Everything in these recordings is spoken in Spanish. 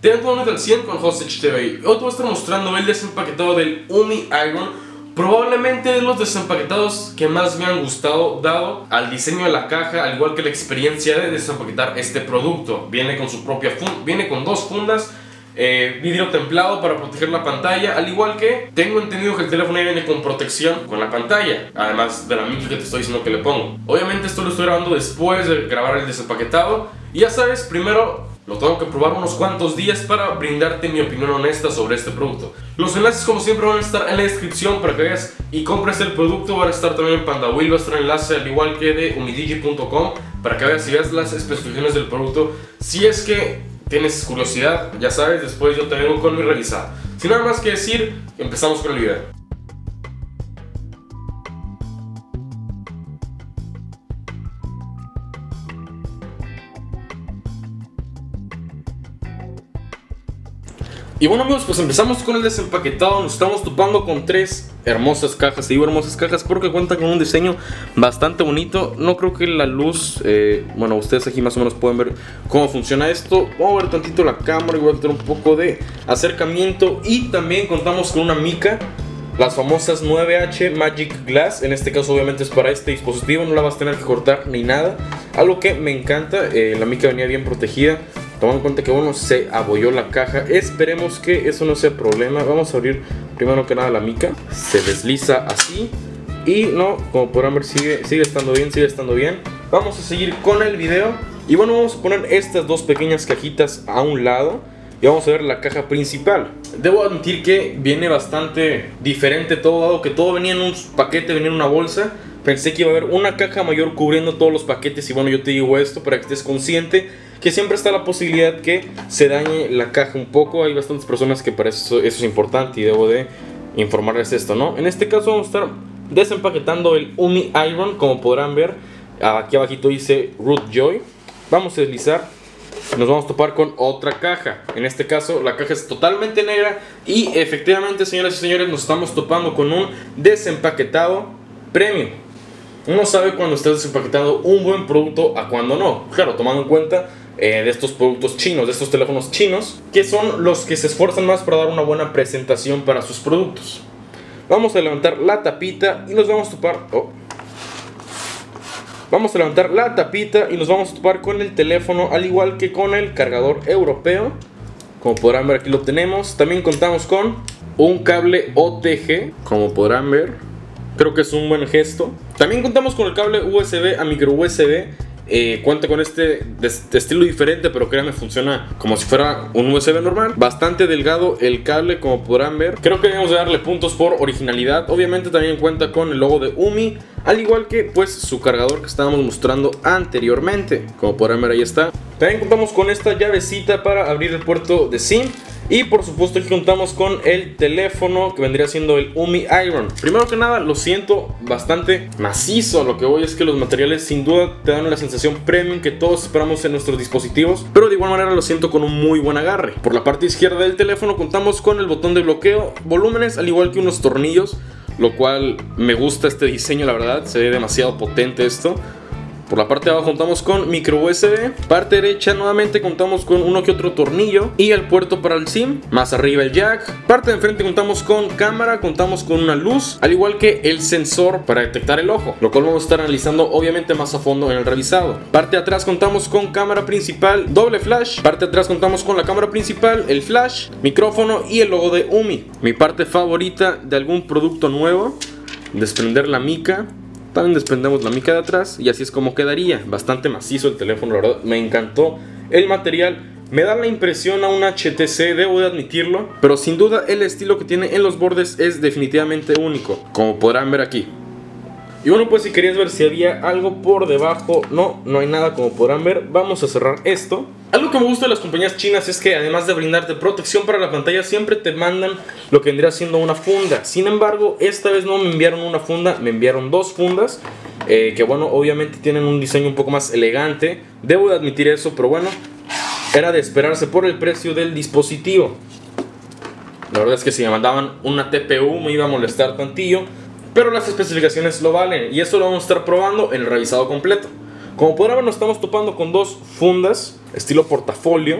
Tengo un al 100 con Hostage TV. Hoy te voy a estar mostrando el desempaquetado del Umi Iron. Probablemente de los desempaquetados que más me han gustado dado al diseño de la caja, al igual que la experiencia de desempaquetar este producto. Viene con su propia funda, viene con dos fundas, eh, vidrio templado para proteger la pantalla, al igual que tengo entendido que el teléfono ya viene con protección con la pantalla, además de la mica que te estoy diciendo que le pongo. Obviamente esto lo estoy grabando después de grabar el desempaquetado. Y ya sabes, primero lo tengo que probar unos cuantos días para brindarte mi opinión honesta sobre este producto. Los enlaces como siempre van a estar en la descripción para que veas y compres el producto. Van a estar también en PandaWheel, va a estar el enlace al igual que de umidigi.com para que veas y veas las especificaciones del producto. Si es que tienes curiosidad, ya sabes, después yo te vengo con mi revisada. Sin nada más que decir, empezamos con el video. Y bueno amigos, pues empezamos con el desempaquetado, nos estamos topando con tres hermosas cajas, digo hermosas cajas porque cuentan con un diseño bastante bonito, no creo que la luz, eh, bueno ustedes aquí más o menos pueden ver cómo funciona esto, vamos a ver tantito la cámara y voy a tener un poco de acercamiento. Y también contamos con una mica las famosas 9H Magic Glass, en este caso obviamente es para este dispositivo, no la vas a tener que cortar ni nada, algo que me encanta, eh, la mica venía bien protegida, Tomando en cuenta que bueno, se abolló la caja. Esperemos que eso no sea problema. Vamos a abrir primero que nada la mica. Se desliza así. Y no, como podrán ver, sigue, sigue estando bien, sigue estando bien. Vamos a seguir con el video. Y bueno, vamos a poner estas dos pequeñas cajitas a un lado. Y vamos a ver la caja principal. Debo admitir que viene bastante diferente todo, dado que todo venía en un paquete, venía en una bolsa. Pensé que iba a haber una caja mayor cubriendo todos los paquetes y bueno, yo te digo esto para que estés consciente que siempre está la posibilidad que se dañe la caja un poco. Hay bastantes personas que para eso, eso es importante y debo de informarles esto, ¿no? En este caso vamos a estar desempaquetando el Umi Iron, como podrán ver. Aquí abajito dice Root Joy. Vamos a deslizar. Nos vamos a topar con otra caja. En este caso la caja es totalmente negra y efectivamente, señoras y señores, nos estamos topando con un desempaquetado premium. Uno sabe cuando estás desempaquetando un buen producto a cuando no. Claro, tomando en cuenta eh, de estos productos chinos, de estos teléfonos chinos, que son los que se esfuerzan más para dar una buena presentación para sus productos. Vamos a levantar la tapita y nos vamos a topar... Oh. Vamos a levantar la tapita y nos vamos a topar con el teléfono, al igual que con el cargador europeo. Como podrán ver aquí lo tenemos. También contamos con un cable OTG, como podrán ver. Creo que es un buen gesto. También contamos con el cable USB a micro USB eh, cuenta con este estilo diferente, pero créanme, funciona como si fuera un USB normal. Bastante delgado el cable, como podrán ver. Creo que debemos darle puntos por originalidad. Obviamente también cuenta con el logo de UMI, al igual que pues su cargador que estábamos mostrando anteriormente. Como podrán ver, ahí está. También contamos con esta llavecita para abrir el puerto de SIM. Y por supuesto aquí contamos con el teléfono que vendría siendo el Umi Iron. Primero que nada lo siento bastante macizo. Lo que voy es que los materiales sin duda te dan la sensación premium que todos esperamos en nuestros dispositivos. Pero de igual manera lo siento con un muy buen agarre. Por la parte izquierda del teléfono contamos con el botón de bloqueo, volúmenes al igual que unos tornillos. Lo cual me gusta este diseño la verdad. Se ve demasiado potente esto. Por la parte de abajo contamos con micro USB. Parte derecha nuevamente contamos con uno que otro tornillo y el puerto para el SIM. Más arriba el jack. Parte de enfrente contamos con cámara, contamos con una luz, al igual que el sensor para detectar el ojo, lo cual vamos a estar analizando obviamente más a fondo en el revisado. Parte de atrás contamos con cámara principal, doble flash. Parte de atrás contamos con la cámara principal, el flash, micrófono y el logo de UMI. Mi parte favorita de algún producto nuevo, desprender la mica también desprendemos la mica de atrás y así es como quedaría. Bastante macizo el teléfono, la verdad. Me encantó el material. Me da la impresión a un HTC, debo de admitirlo, pero sin duda el estilo que tiene en los bordes es definitivamente único, como podrán ver aquí. Y bueno, pues si querías ver si había algo por debajo, no, no hay nada como podrán ver. Vamos a cerrar esto. Algo que me gusta de las compañías chinas es que además de brindarte protección para la pantalla, siempre te mandan lo que vendría siendo una funda. Sin embargo, esta vez no me enviaron una funda, me enviaron dos fundas. Eh, que bueno, obviamente tienen un diseño un poco más elegante. Debo de admitir eso, pero bueno, era de esperarse por el precio del dispositivo. La verdad es que si me mandaban una TPU me iba a molestar tantillo. Pero las especificaciones lo valen y eso lo vamos a estar probando en el revisado completo. Como podrán ver nos estamos topando con dos fundas estilo portafolio.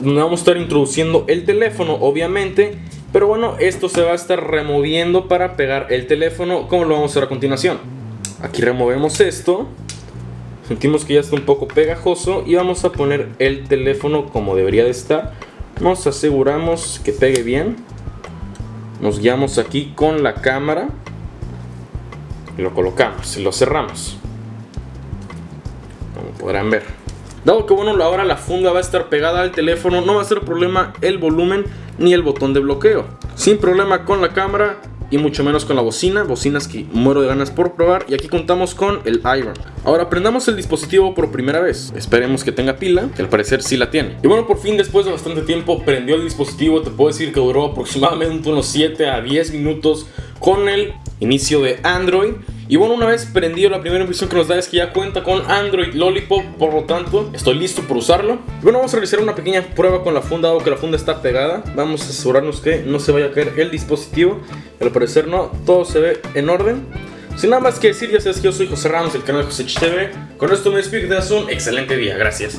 donde vamos a estar introduciendo el teléfono, obviamente. Pero bueno, esto se va a estar removiendo para pegar el teléfono, como lo vamos a hacer a continuación. Aquí removemos esto. Sentimos que ya está un poco pegajoso y vamos a poner el teléfono como debería de estar. Nos aseguramos que pegue bien. Nos guiamos aquí con la cámara. Y lo colocamos y lo cerramos. Como podrán ver. Dado que bueno, ahora la funda va a estar pegada al teléfono, no va a ser problema el volumen ni el botón de bloqueo. Sin problema con la cámara y mucho menos con la bocina, bocinas que muero de ganas por probar y aquí contamos con el Iron. Ahora prendamos el dispositivo por primera vez, esperemos que tenga pila, que al parecer sí la tiene. Y bueno, por fin después de bastante tiempo prendió el dispositivo, te puedo decir que duró aproximadamente unos 7 a 10 minutos con el inicio de Android. Y bueno, una vez prendido, la primera impresión que nos da es que ya cuenta con Android Lollipop, por lo tanto, estoy listo por usarlo. Y bueno, vamos a realizar una pequeña prueba con la funda, dado que la funda está pegada. Vamos a asegurarnos que no se vaya a caer el dispositivo. Al parecer no, todo se ve en orden. Sin nada más que decir, ya sabes que yo soy José Ramos, del canal José TV. Con esto me despido y te das un excelente día. Gracias.